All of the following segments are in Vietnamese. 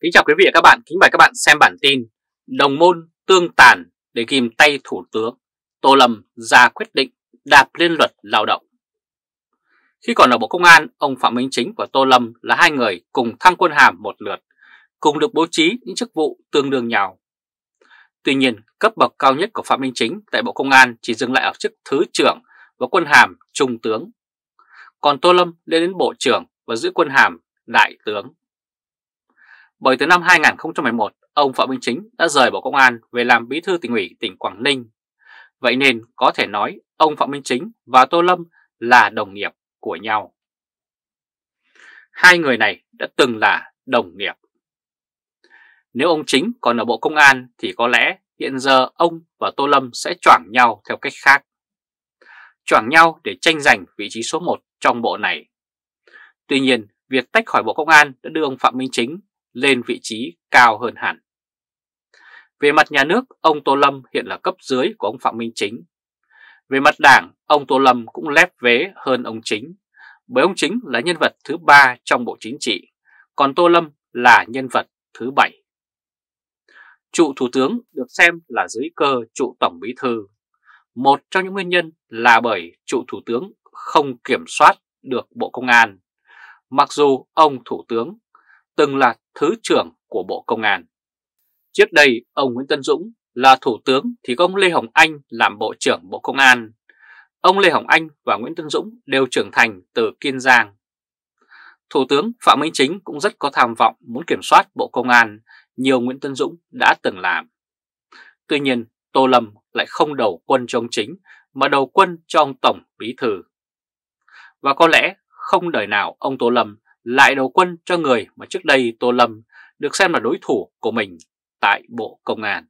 Kính chào quý vị và các bạn, kính mời các bạn xem bản tin Đồng môn tương tàn để ghim tay Thủ tướng. Tô Lâm ra quyết định đạp lên luật lao động. Khi còn ở Bộ Công an, ông Phạm Minh Chính và Tô Lâm là hai người cùng thăng quân hàm một lượt cùng được bố trí những chức vụ tương đương nhau. Tuy nhiên, cấp bậc cao nhất của Phạm Minh Chính tại Bộ Công an chỉ dừng lại ở chức Thứ trưởng và quân hàm Trung tướng. Còn Tô Lâm lên đến Bộ trưởng và giữ quân hàm Đại tướng bởi từ năm 2011, ông Phạm Minh Chính đã rời Bộ Công an về làm bí thư tỉnh ủy tỉnh Quảng Ninh. Vậy nên có thể nói ông Phạm Minh Chính và Tô Lâm là đồng nghiệp của nhau. Hai người này đã từng là đồng nghiệp. Nếu ông Chính còn ở Bộ Công an thì có lẽ hiện giờ ông và Tô Lâm sẽ choảng nhau theo cách khác. Choảng nhau để tranh giành vị trí số 1 trong bộ này. Tuy nhiên, việc tách khỏi Bộ Công an đã đưa ông Phạm Minh Chính lên vị trí cao hơn hẳn. Về mặt nhà nước, ông Tô Lâm hiện là cấp dưới của ông Phạm Minh Chính. Về mặt đảng, ông Tô Lâm cũng lép vế hơn ông Chính, bởi ông Chính là nhân vật thứ ba trong Bộ Chính trị, còn Tô Lâm là nhân vật thứ bảy. Trụ Thủ tướng được xem là dưới cơ trụ Tổng Bí Thư. Một trong những nguyên nhân là bởi trụ Thủ tướng không kiểm soát được Bộ Công an, mặc dù ông Thủ tướng từng là Thứ trưởng của Bộ Công an. Trước đây, ông Nguyễn Tân Dũng là Thủ tướng thì có ông Lê Hồng Anh làm Bộ trưởng Bộ Công an. Ông Lê Hồng Anh và Nguyễn Tân Dũng đều trưởng thành từ Kiên Giang. Thủ tướng Phạm Minh Chính cũng rất có tham vọng muốn kiểm soát Bộ Công an, nhiều Nguyễn Tân Dũng đã từng làm. Tuy nhiên, Tô Lâm lại không đầu quân cho ông Chính, mà đầu quân cho ông Tổng Bí Thư. Và có lẽ không đời nào ông Tô Lâm lại đầu quân cho người mà trước đây Tô Lâm được xem là đối thủ của mình tại Bộ Công an.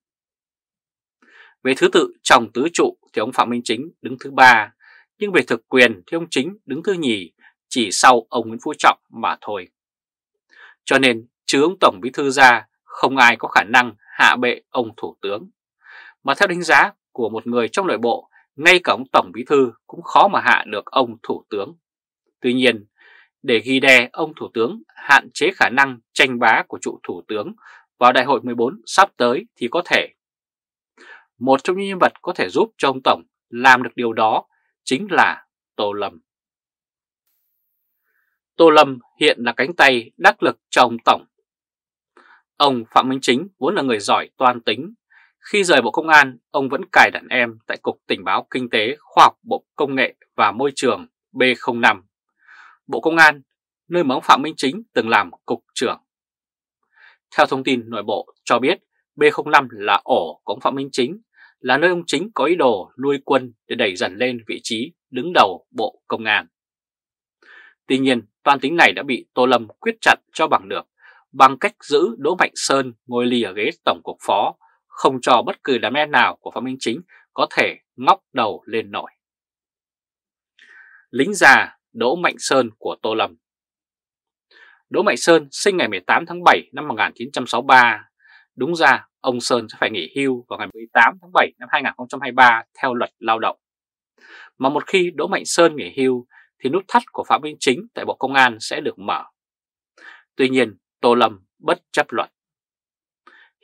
Về thứ tự trong tứ trụ thì ông Phạm Minh Chính đứng thứ ba, nhưng về thực quyền thì ông Chính đứng thứ nhì chỉ sau ông Nguyễn Phú Trọng mà thôi. Cho nên chứ ông Tổng Bí Thư ra không ai có khả năng hạ bệ ông Thủ tướng. Mà theo đánh giá của một người trong nội bộ, ngay cả ông Tổng Bí Thư cũng khó mà hạ được ông Thủ tướng. Tuy nhiên, để ghi đè ông Thủ tướng hạn chế khả năng tranh bá của trụ Thủ tướng vào đại hội 14 sắp tới thì có thể. Một trong những nhân vật có thể giúp cho ông Tổng làm được điều đó chính là Tô Lâm. Tô Lâm hiện là cánh tay đắc lực cho ông Tổng. Ông Phạm Minh Chính vốn là người giỏi toan tính. Khi rời Bộ Công an, ông vẫn cài đàn em tại Cục Tình báo Kinh tế, Khoa học Bộ Công nghệ và Môi trường B05 Bộ Công an, nơi mà ông Phạm Minh Chính từng làm cục trưởng. Theo thông tin nội bộ cho biết, B05 là ổ của ông Phạm Minh Chính, là nơi ông Chính có ý đồ nuôi quân để đẩy dần lên vị trí đứng đầu Bộ Công an. Tuy nhiên, toan tính này đã bị Tô Lâm quyết chặt cho bằng được bằng cách giữ Đỗ Mạnh Sơn ngồi lì ở ghế Tổng cục Phó, không cho bất cứ đám em nào của Phạm Minh Chính có thể ngóc đầu lên nổi. Lính già Đỗ Mạnh Sơn của Tô Lâm. Đỗ Mạnh Sơn sinh ngày 18 tháng 7 năm 1963. Đúng ra, ông Sơn sẽ phải nghỉ hưu vào ngày 18 tháng 7 năm 2023 theo luật lao động. Mà một khi Đỗ Mạnh Sơn nghỉ hưu thì nút thắt của Phạm Minh Chính tại Bộ Công an sẽ được mở. Tuy nhiên, Tô Lâm bất chấp luật.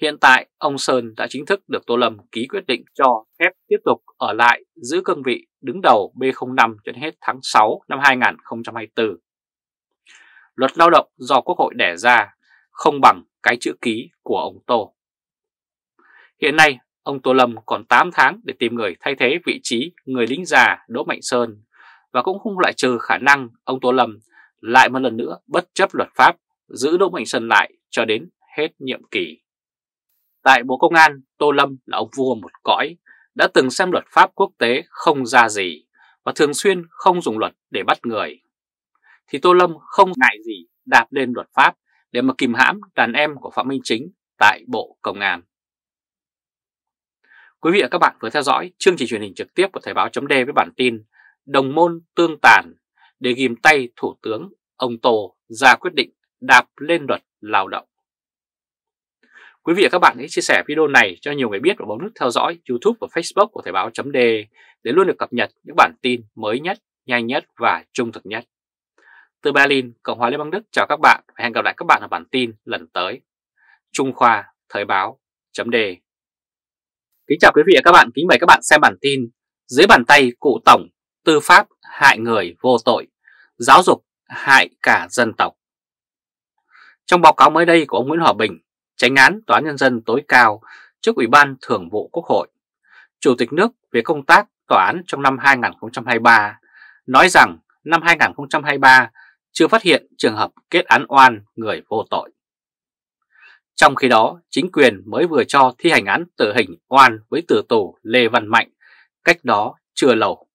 Hiện tại, ông Sơn đã chính thức được Tô Lâm ký quyết định cho phép tiếp tục ở lại giữ cương vị đứng đầu B05 cho đến hết tháng 6 năm 2024. Luật lao động do Quốc hội đẻ ra không bằng cái chữ ký của ông Tô. Hiện nay, ông Tô Lâm còn 8 tháng để tìm người thay thế vị trí người lính già Đỗ Mạnh Sơn và cũng không loại trừ khả năng ông Tô Lâm lại một lần nữa bất chấp luật pháp giữ Đỗ Mạnh Sơn lại cho đến hết nhiệm kỳ. Tại Bộ Công an, Tô Lâm là ông vua một cõi, đã từng xem luật pháp quốc tế không ra gì và thường xuyên không dùng luật để bắt người. Thì Tô Lâm không ngại gì đạp lên luật pháp để mà kìm hãm đàn em của Phạm Minh Chính tại Bộ Công an. Quý vị và các bạn vừa theo dõi chương trình truyền hình trực tiếp của Thời báo chấm với bản tin Đồng môn tương tàn để ghim tay Thủ tướng ông Tô ra quyết định đạp lên luật lao động. Quý vị và các bạn hãy chia sẻ video này cho nhiều người biết và bấm nút theo dõi YouTube và Facebook của Thời báo .de để luôn được cập nhật những bản tin mới nhất, nhanh nhất và trung thực nhất. Từ Berlin, Cộng hòa Liên bang Đức chào các bạn và hẹn gặp lại các bạn ở bản tin lần tới. Trung Khoa, Thời báo, chấm đề. Kính chào quý vị và các bạn, kính mời các bạn xem bản tin Dưới bàn tay cụ Tổng, tư pháp hại người vô tội, giáo dục hại cả dân tộc. Trong báo cáo mới đây của ông Nguyễn Hòa Bình, tránh án Tòa án Nhân dân tối cao trước Ủy ban Thường vụ Quốc hội, Chủ tịch nước về công tác tòa án trong năm 2023, nói rằng năm 2023 chưa phát hiện trường hợp kết án oan người vô tội. Trong khi đó, chính quyền mới vừa cho thi hành án tử hình oan với tử tù Lê Văn Mạnh cách đó chưa lâu.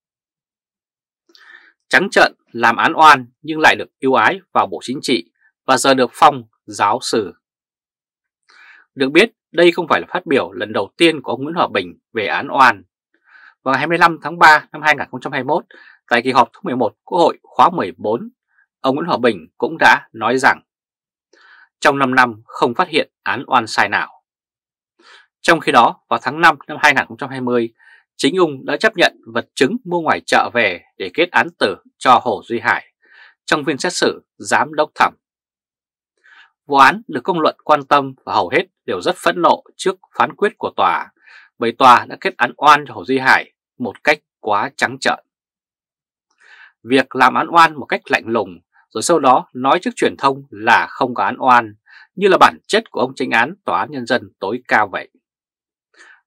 Trắng trợn làm án oan nhưng lại được yêu ái vào Bộ Chính trị và giờ được phong giáo sư. Được biết, đây không phải là phát biểu lần đầu tiên của ông Nguyễn Hòa Bình về án oan. Vào ngày 25 tháng 3 năm 2021, tại kỳ họp thứ 11 Quốc hội khóa 14, ông Nguyễn Hòa Bình cũng đã nói rằng trong 5 năm không phát hiện án oan sai nào. Trong khi đó, vào tháng 5 năm 2020, chính Ung đã chấp nhận vật chứng mua ngoài chợ về để kết án tử cho Hồ Duy Hải trong phiên xét xử giám đốc thẩm. Vụ án được công luận quan tâm và hầu hết đều rất phẫn nộ trước phán quyết của tòa, bởi tòa đã kết án oan cho Hồ Duy Hải một cách quá trắng trợn. Việc làm án oan một cách lạnh lùng rồi sau đó nói trước truyền thông là không có án oan, như là bản chất của ông tranh án Tòa án Nhân dân tối cao vậy.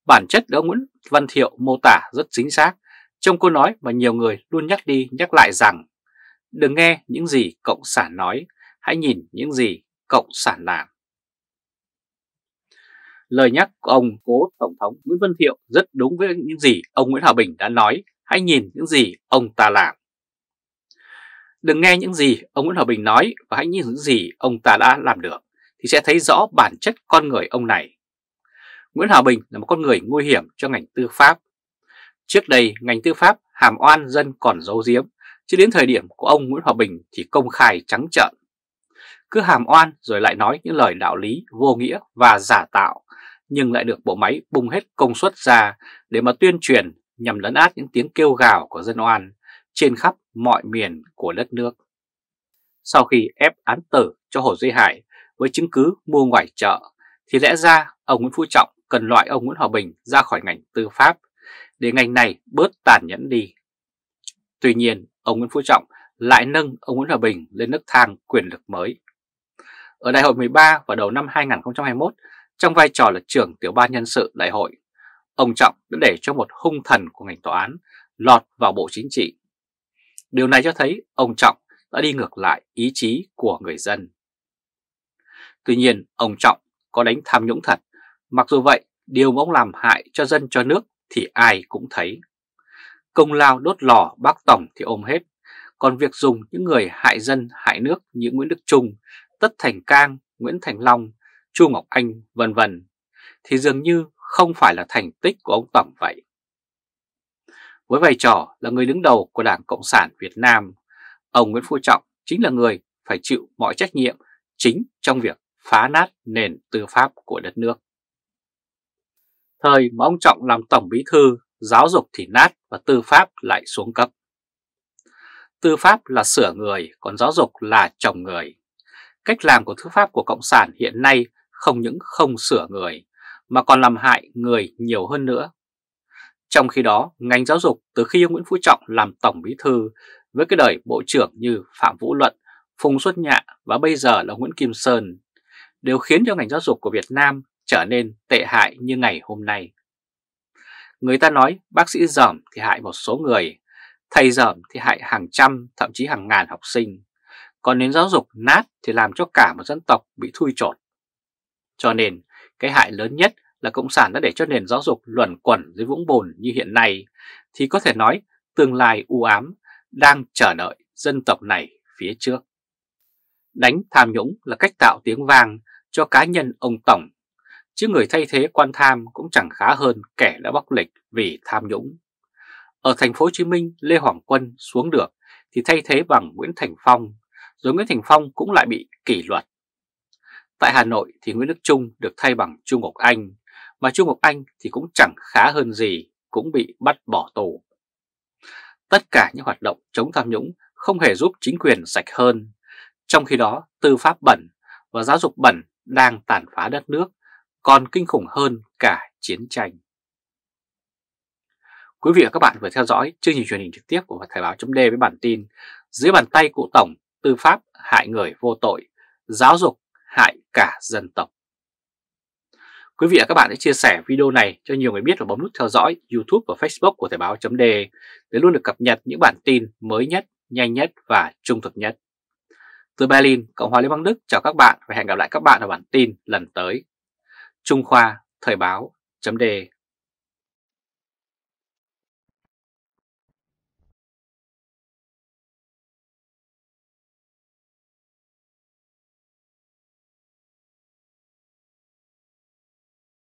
Bản chất được ông Nguyễn Văn Thiệu mô tả rất chính xác trong câu nói mà nhiều người luôn nhắc đi nhắc lại rằng đừng nghe những gì Cộng sản nói, hãy nhìn những gì Cộng sản làm. Lời nhắc của ông cố Tổng thống Nguyễn Văn Thiệu rất đúng với những gì ông Nguyễn Hòa Bình đã nói, hãy nhìn những gì ông ta làm. Đừng nghe những gì ông Nguyễn Hòa Bình nói và hãy nhìn những gì ông ta đã làm được thì sẽ thấy rõ bản chất con người ông này. Nguyễn Hòa Bình là một con người nguy hiểm cho ngành tư pháp. Trước đây ngành tư pháp hàm oan dân còn giấu giếm, chứ đến thời điểm của ông Nguyễn Hòa Bình thì công khai trắng trợn. Cứ hàm oan rồi lại nói những lời đạo lý vô nghĩa và giả tạo, nhưng lại được bộ máy bung hết công suất ra để mà tuyên truyền nhằm lấn át những tiếng kêu gào của dân oan trên khắp mọi miền của đất nước. Sau khi ép án tử cho Hồ Duy Hải với chứng cứ mua ngoài chợ, thì lẽ ra ông Nguyễn Phú Trọng cần loại ông Nguyễn Hòa Bình ra khỏi ngành tư pháp để ngành này bớt tàn nhẫn đi. Tuy nhiên, ông Nguyễn Phú Trọng lại nâng ông Nguyễn Hòa Bình lên nấc thang quyền lực mới. Ở đại hội 13 vào đầu năm 2021, trong vai trò là trưởng tiểu ban nhân sự đại hội, ông Trọng đã để cho một hung thần của ngành tòa án lọt vào Bộ Chính trị Điều này cho thấy ông Trọng đã đi ngược lại ý chí của người dân. Tuy nhiên, ông Trọng có đánh tham nhũng thật. Mặc dù vậy, điều mà ông làm hại cho dân cho nước thì ai cũng thấy. Công lao đốt lò bác Tổng thì ôm hết. Còn việc dùng những người hại dân hại nước như Nguyễn Đức Trung, Tất Thành Cang, Nguyễn Thành Long, Chu Ngọc Anh vân vân thì dường như không phải là thành tích của ông Tổng vậy. Với vai trò là người đứng đầu của Đảng Cộng sản Việt Nam, ông Nguyễn Phú Trọng chính là người phải chịu mọi trách nhiệm chính trong việc phá nát nền tư pháp của đất nước. Thời mà ông Trọng làm Tổng Bí Thư, giáo dục thì nát và tư pháp lại xuống cấp. Tư pháp là sửa người, còn giáo dục là trồng người. Cách làm của thư pháp của Cộng sản hiện nay không những không sửa người, mà còn làm hại người nhiều hơn nữa. Trong khi đó, ngành giáo dục từ khi ông Nguyễn Phú Trọng làm Tổng Bí Thư với cái đời Bộ trưởng như Phạm Vũ Luận, Phùng Xuất Nhạ và bây giờ là Nguyễn Kim Sơn đều khiến cho ngành giáo dục của Việt Nam trở nên tệ hại như ngày hôm nay. Người ta nói bác sĩ dởm thì hại một số người, thầy dởm thì hại hàng trăm, thậm chí hàng ngàn học sinh. Còn nền giáo dục nát thì làm cho cả một dân tộc bị thui chột. Cho nên, cái hại lớn nhất là Cộng sản đã để cho nền giáo dục luẩn quẩn dưới vũng bùn như hiện nay, thì có thể nói tương lai u ám đang chờ đợi dân tộc này phía trước. Đánh tham nhũng là cách tạo tiếng vang cho cá nhân ông Tổng, chứ người thay thế quan tham cũng chẳng khá hơn kẻ đã bóc lịch vì tham nhũng. Ở thành phố Hồ Chí Minh, Lê Hoàng Quân xuống được thì thay thế bằng Nguyễn Thành Phong, rồi Nguyễn Thành Phong cũng lại bị kỷ luật. Tại Hà Nội thì Nguyễn Đức Trung được thay bằng Trung Ngọc Anh, mà Trung Ngọc Anh thì cũng chẳng khá hơn gì, cũng bị bắt bỏ tù. Tất cả những hoạt động chống tham nhũng không hề giúp chính quyền sạch hơn, trong khi đó tư pháp bẩn và giáo dục bẩn đang tàn phá đất nước, còn kinh khủng hơn cả chiến tranh. Quý vị và các bạn vừa theo dõi chương trình truyền hình trực tiếp của Thời báo chấm với bản tin Dưới bàn tay cụ Tổng, tư pháp hại người vô tội, giáo dục hại cả dân tộc. Quý vị và các bạn hãy chia sẻ video này cho nhiều người biết và bấm nút theo dõi YouTube và Facebook của Thời báo .de để luôn được cập nhật những bản tin mới nhất, nhanh nhất và trung thực nhất. Từ Berlin, Cộng hòa Liên bang Đức chào các bạn và hẹn gặp lại các bạn ở bản tin lần tới. Trung Khoa Thời báo .de